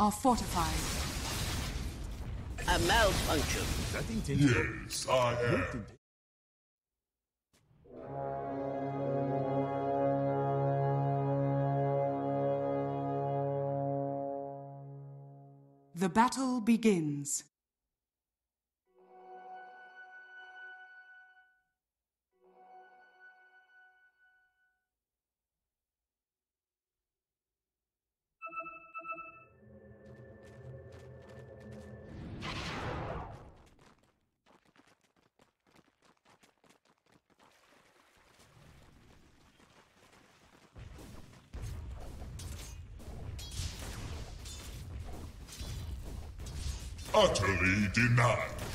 are fortified. A malfunction. Yes, I am. The battle begins. Utterly denied.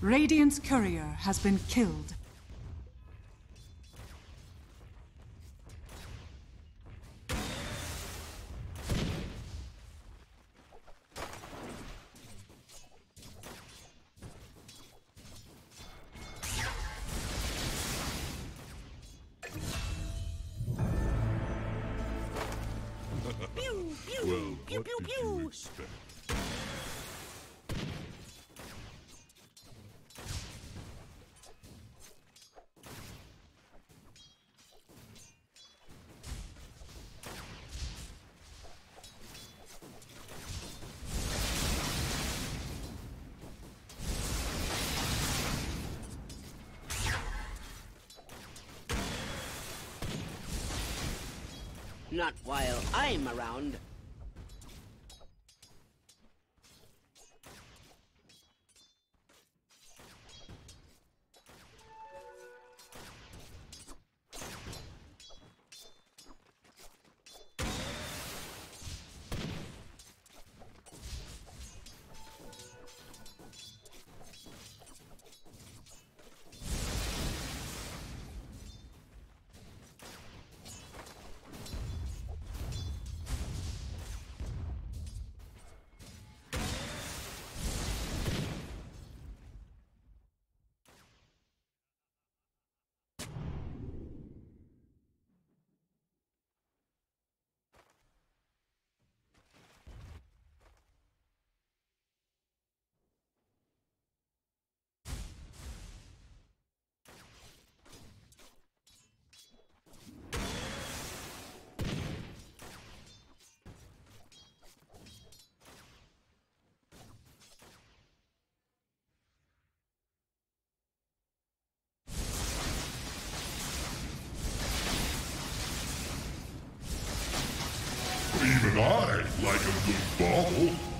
Radiant's courier has been killed. Well? Not while I'm around. Even I like a good bottle.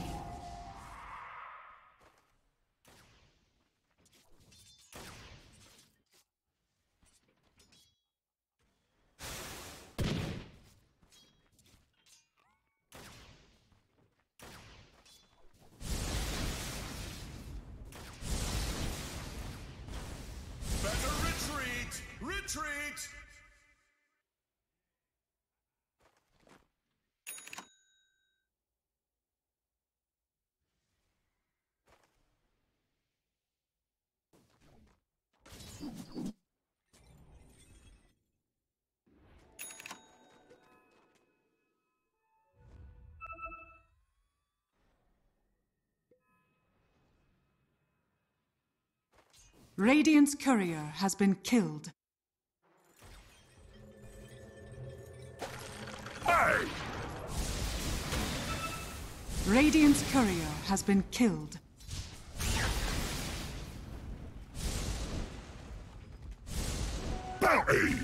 Radiant's courier has been killed. Hey! Radiant's courier has been killed. Bounty!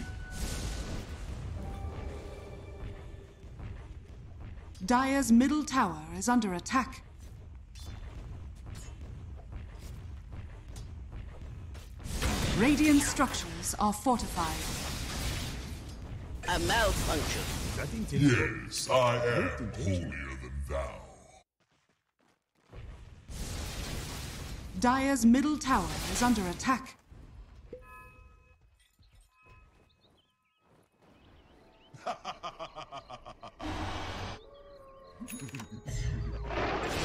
Dire's middle tower is under attack. Radiant structures are fortified. A malfunction. Yes, I am holier than thou. Dire's middle tower is under attack.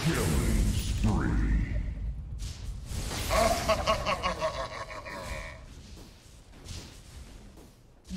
Killing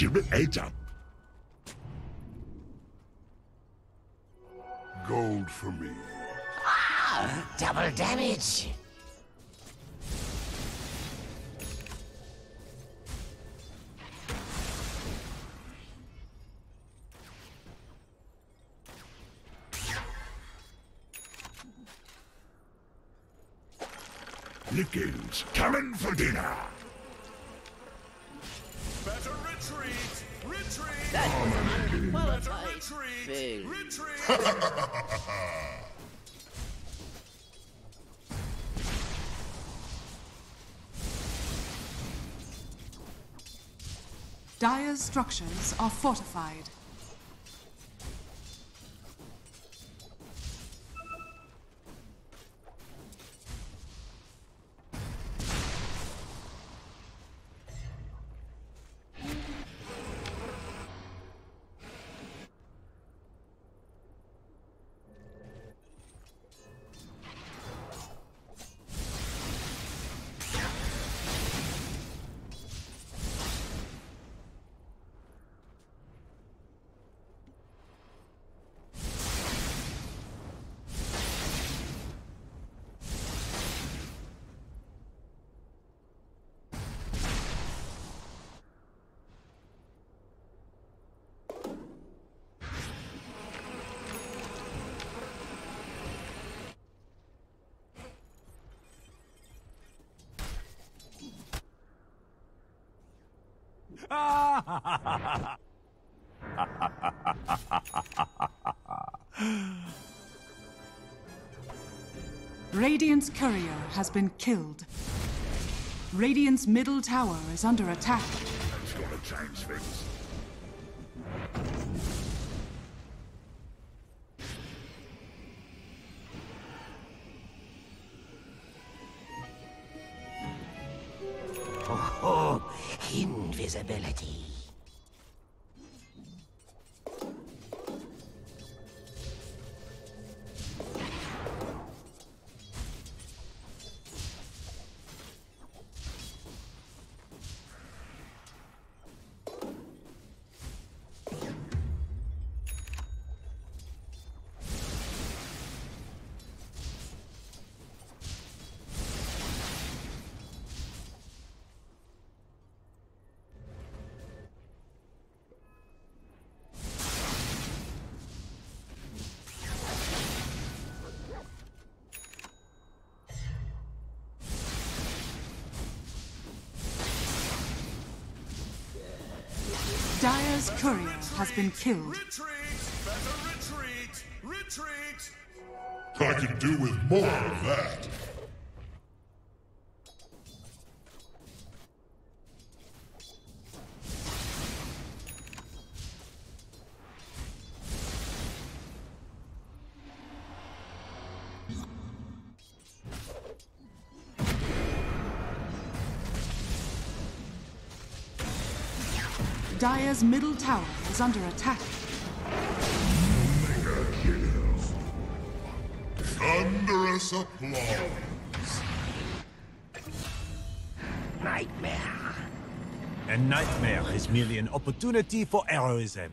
Jimmy heads up. Gold for me. Double damage. Lickings coming for dinner. That retreat! Retreat! Dire's structures are fortified. Radiant's courier has been killed. Radiant's middle tower is under attack. Change things. Invisibility. Dire's courier has been killed. Retreat! Better retreat! Retreat! I can do with more of that. Dire's middle tower is under attack. Thunderous applause. Nightmare. A nightmare is merely an opportunity for heroism.